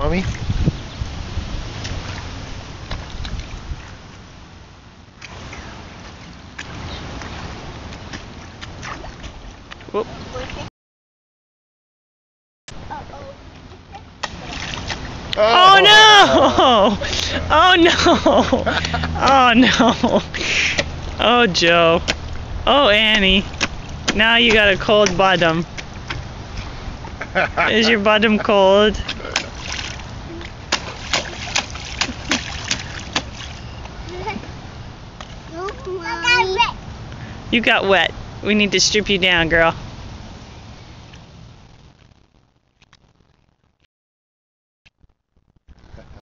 Mommy? Whoop. Oh no! Oh no! Oh no! Oh Joe. Oh Annie. Now you got a cold bottom. Is your bottom cold? You got wet. We need to strip you down, girl.